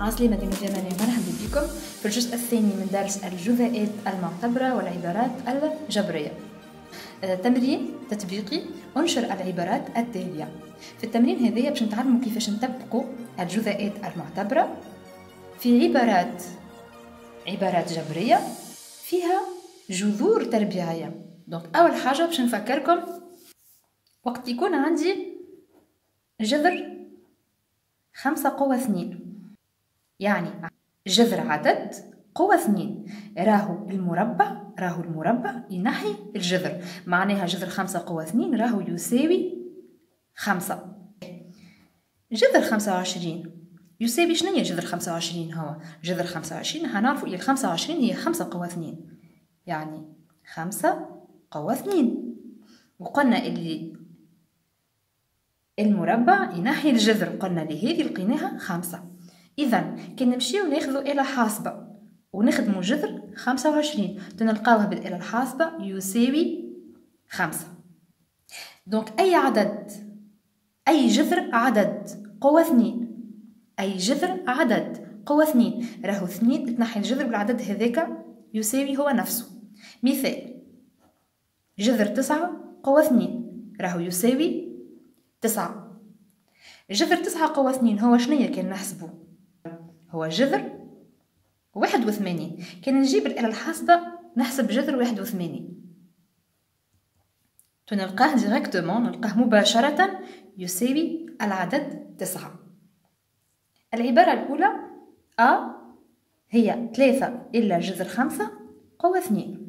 عسلامة ديما جمالي مرحبا بكم في الجزء الثاني من درس الجزئيات المعتبرة والعبارات الجبرية. آه، تمرين تطبيقي أنشر العبارات التالية. في التمرين هذايا باش نتعلموا كيفاش نطبقوا الجزئيات المعتبرة. في عبارات عبارات جبرية فيها جذور تربيعية. دونك أول حاجة باش نفكركم وقت يكون عندي جذر خمسة قوة اثنين. يعني جذر عدد قوة اثنين. راهو المربع راهو المربع ينحي الجذر. معناها جذر خمسة قوة اثنين راهو يساوي خمسة. جذر خمسة وعشرين. يساوي شنو هي جذر خمسة وعشرين هو جذر خمسة وعشرين هنعرفوا إلى الخمسة وعشرين هي خمسة قوة اثنين. يعني خمسة قوة اثنين. وقلنا اللي المربع ينحي الجذر قلنا لهذه لقيناها خمسة. إذا كي نمشيو ناخذو إلى حاسبة ونخدمو جذر خمسة وعشرين تنلقاوها بالآلة الحاسبة يساوي خمسة. دونك أي عدد أي جذر عدد قوة اثنين. أي جذر عدد قوة اثنين. راهو اثنين تنحي الجذر بالعدد هذاك يساوي هو نفسه. مثال جذر تسعة قوة اثنين. راهو يساوي تسعة. جذر تسعة قوة اثنين هو شنية كان نحسبه هو جذر واحد وثمانين كان نجيب الآلة الحاسبة نحسب جذر واحد وثمانين تنلقاه ديريكتومون نلقاه مباشرة يساوي العدد تسعة. العبارة الأولى أ هي ثلاثة إلا جذر خمسة قوة اثنين.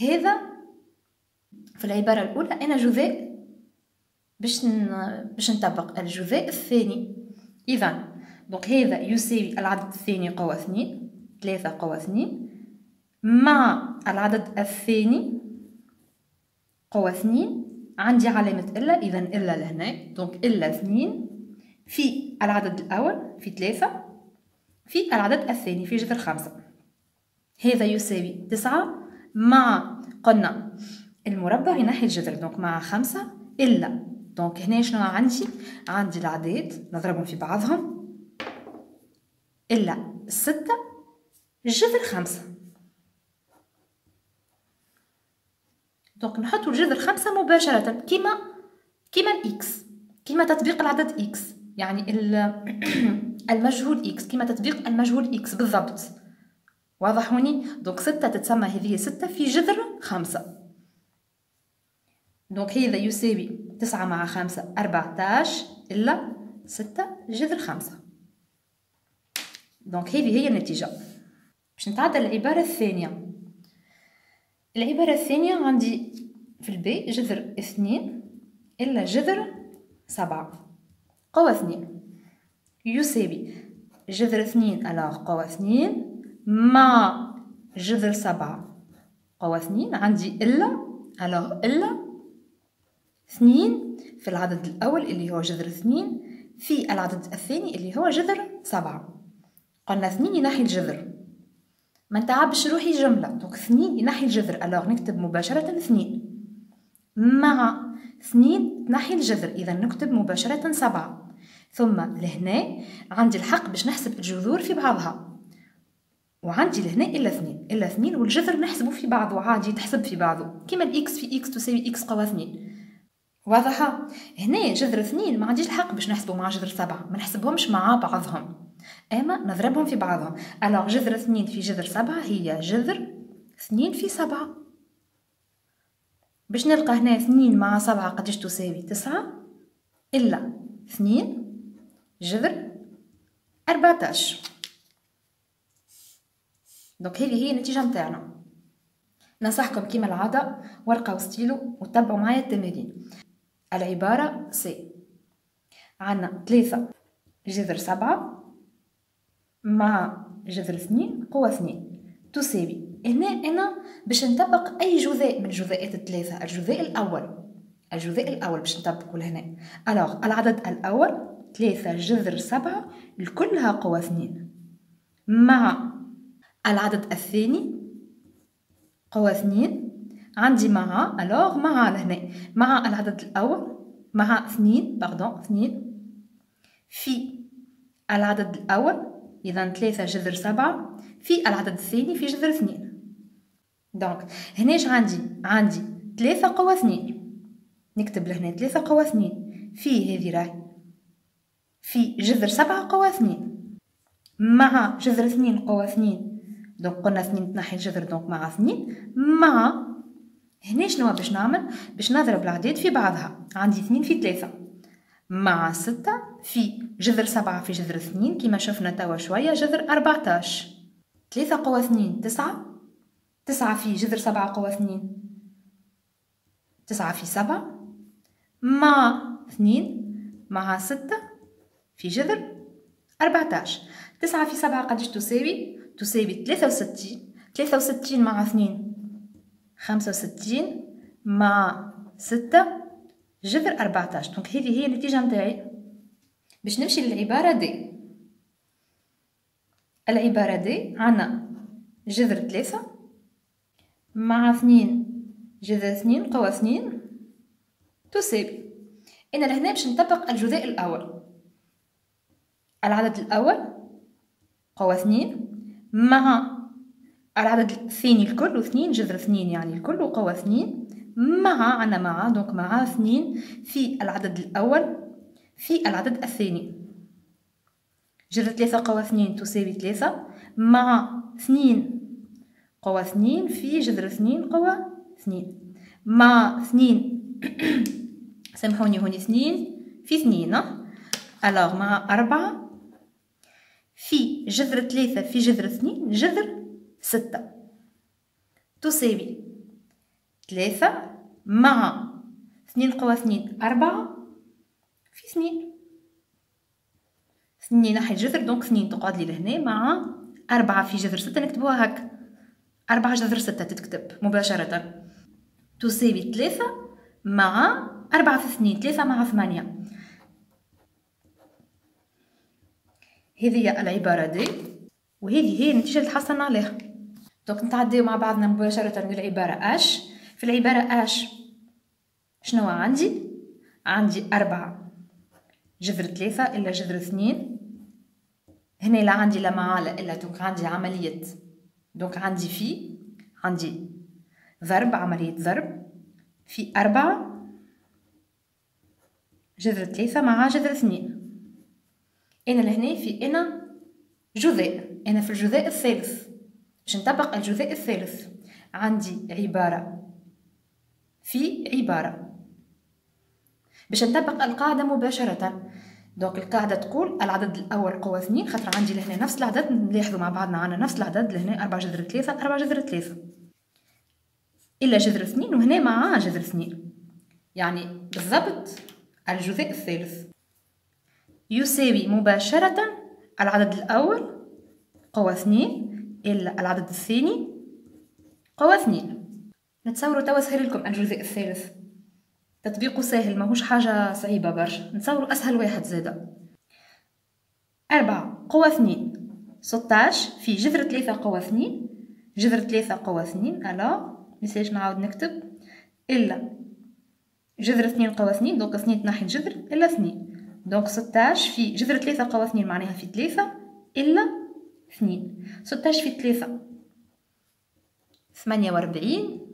هذا في العبارة الأولى أنا جذاء باش باش نطبق. الجذاء الثاني. إذا donc هذا يساوي العدد الثاني قوة اثنين ثلاثة قوة اثنين مع العدد الثاني قوة اثنين. عندي علامة إلا إذا إلا لهنا. donc إلا اثنين. في العدد الأول في ثلاثة في العدد الثاني في جذر خمسة. هذا يساوي تسعة مع قلنا المربع ينحي الجذر. donc مع خمسة إلا. donc هنا شنو عندي؟ عندي الأعداد نضربهم في بعضهم. إلا ستة جذر خمسة donc نحطو الجذر خمسة مباشرة كيما كيما ال x كيما تطبيق العدد x يعني المجهول x كيما تطبيق المجهول x بالضبط. واضح هوني؟ donc ستة تتسمى هذه ستة في جذر خمسة. donc هذا يساوي تسعة مع خمسة أربعتاش إلا ستة جذر خمسة. donc هذه هي النتيجة. باش نتعدى العبارة الثانية. العبارة الثانية عندي في البي جذر اثنين إلا جذر سبعة. قوة اثنين. يساوي جذر اثنين ألا قوة اثنين مع جذر سبعة. قوة اثنين عندي إلا ألا إلا اثنين في العدد الأول اللي هو جذر اثنين في العدد الثاني اللي هو جذر سبعة. قلنا اثنين ينحي الجذر. ما نتعبش روحي جملة. donc اثنين ينحي الجذر. alors نكتب مباشرة اثنين مع اثنين تنحي الجذر. إذا نكتب مباشرة سبعة. ثم لهنا عندي الحق باش نحسب الجذور في بعضها. وعندي لهنا إلا اثنين إلا اثنين والجذر نحسبه في بعضه. عادي تحسب في بعضه. كيما ال x في x تساوي x قوة اثنين واضحة هنا جذر اثنين ما عنديش الحق باش نحسبه مع جذر سبعة. ما نحسبهمش مع بعضهم. أما نضربهم في بعضهم. alors جذر اثنين في جذر سبعة هي جذر اثنين في سبعة. باش نلقى هنا اثنين مع سبعة قديش تساوي؟ تسعة. إلا اثنين جذر أربعتاش. donc هذه هي النتيجة متاعنا ننصحكم كيما العادة ورقة وستيلو وتبعوا معايا التمارين. العبارة C. عنا ثلاثة جذر سبعة. مع جذر اثنين قوة اثنين تساوي هنا أنا باش نطبق أي جزاء من جزيئات الثلاثة. الجزاء الأول الجزاء الأول باش نطبقه لهنا. ألوغ العدد الأول ثلاثة جذر سبعة كلها قوة اثنين مع العدد الثاني؟ قوة اثنين عندي مع ألوغ مع لهنا. مع العدد الأول مع اثنين pardon اثنين. في العدد الأول إذا ثلاثة جذر سبعة في العدد الثاني في جذر اثنين. donc هناش عندي؟ عندي ثلاثة قوة اثنين. نكتب لهنا ثلاثة قوة اثنين. في هذه راهي. في جذر سبعة قوة اثنين. مع جذر اثنين قوة اثنين. donc قلنا اثنين تنحي الجذر donc مع اثنين. مع هنا شنو باش نعمل؟ باش نضرب الأعداد في بعضها. عندي اثنين في ثلاثة. مع ستة في جذر سبعة في جذر اثنين كما شفنا توا شوية جذر أربعتاش. ثلاثة قوة اثنين تسعة. تسعة في جذر سبعة قوة اثنين. تسعة في سبعة. مع اثنين مع ستة في جذر أربعتاش. تسعة في سبعة قديش تساوي؟ تساوي ثلاثة وستين. ثلاثة وستين مع اثنين خمسة وستين. مع ستة جذر أربعتاش. دونك هذه هي النتيجة متاعي باش نمشي للعبارة دي. العبارة دي عنا جذر ثلاثة مع اثنين جذر اثنين قوى اثنين. تساوي أنا لهنا باش نطبق الجزء الأول. العدد الأول قوى اثنين مع العدد الثاني الكل واثنين جذر اثنين يعني الكل وقوى اثنين. مع عنا مع دونك مع اثنين في العدد الأول في العدد الثاني. جذر ثلاثة قوى اثنين تساوي ثلاثة. مع اثنين قوى اثنين في جذر اثنين قوى اثنين. مع اثنين سامحوني هوني اثنين في اثنين ألوغ مع أربعة في جذر ثلاثة في جذر اثنين جذر ستة. تساوي ثلاثة مع اثنين قوى اثنين أربعة في اثنين. اثنين ناحية جذر دونك اثنين تقعد لي لهنا مع أربعة في جذر ستة نكتبوها هكا أربعة جذر ستة تتكتب مباشرة. تساوي ثلاثة مع أربعة في اثنين ثلاثة مع ثمانية. هذه العبارة دي وهذه هي النتيجة اللي حصلنا عليها. دوك نتعديو مع بعضنا مباشرة للعبارة أش. في العبارة أش. شنو عندي؟ عندي أربعة. جذر ثلاثة إلا جذر اثنين. هنا لا عندي لا مع لا إلا دوك عندي عملية. دوك عندي في عندي ضرب عملية ضرب. في أربعة. جذر ثلاثة مع جذر اثنين. أنا لهنا في أنا جزء أنا في الجزء الثالث. باش نطبق الجزء الثالث عندي عبارة في عبارة. باش نطبق القاعدة مباشرة. دونك القاعدة تقول العدد الأول قوة اثنين خاطر عندي لهنا نفس العدد نلاحظوا مع بعضنا عنا نفس العدد لهنا أربعة جذر ثلاثة أربعة جذر ثلاثة. إلا جذر اثنين وهنا مع جذر اثنين. يعني بالضبط الجزء الثالث. يساوي مباشرة العدد الأول قوة اثنين إلا العدد الثاني قوة اثنين. نتصوروا توا سهل لكم الجزء الثالث. تطبيقه سهل ماهوش حاجة صعيبة برشا. نتصوروا أسهل واحد زادا أربعة قوة اثنين. ستاش في جذر ثلاثة قوة اثنين. جذر ثلاثة قوة اثنين ألا ميساج نعاود نكتب. إلا جذر اثنين قوة اثنين donc اثنين تنحي الجذر إلا اثنين. donc ستاش في جذر ثلاثة قوة اثنين معناها في ثلاثة إلا اثنين. ستاش في ثلاثة. ثمانية وأربعين.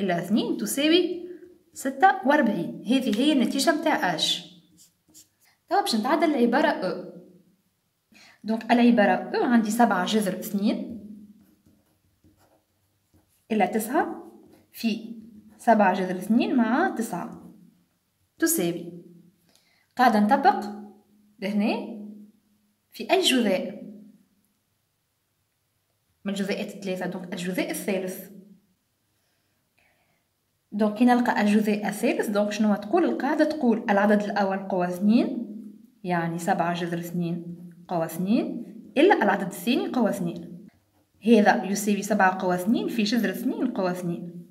إلا اثنين تساوي ستة وأربعين. هذه هي النتيجة متاع أش. توا باش نتعدل العبارة أو donc العبارة أو عندي سبعة جذر اثنين. إلا تسعة في سبعة جذر اثنين مع تسعة. تساوي. قاعدة نطبق لهنا في أي جذاء من الجذاءات الثلاثة donc الجذاء الثالث. donc كي نلقى الجذاء الثالث donc شنو تقول القاعدة تقول العدد الأول قوة اثنين يعني سبعة جذر اثنين قوة اثنين إلا العدد الثاني قوة اثنين هذا يساوي سبعة قوة اثنين في جذر اثنين قوة اثنين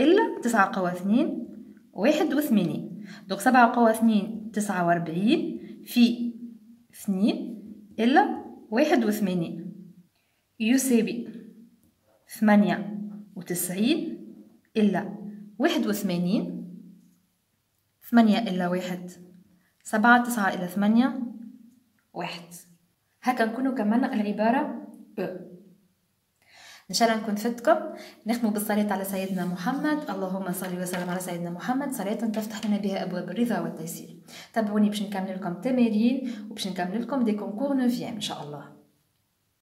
إلا تسعة قوة اثنين واحد وثمانين. دونك سبعة قوة اثنين تسعة وأربعين في اثنين إلا واحد وثمانين. يساوي ثمانية وتسعين إلا واحد وثمانين ثمانية إلا واحد سبعة تسعة إلى ثمانية واحد. هكا نكونوا كملنا العبارة أ. ان شاء الله نكون فدتكم نختموا بالصلاة على سيدنا محمد. اللهم صل وسلم على سيدنا محمد. صلاة تفتح لنا بها أبواب الرضا والتيسير. تابعوني باش نكمل لكم تمارين وباش نكمل لكم دي كونكور نوفيام إن شاء الله.